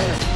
error.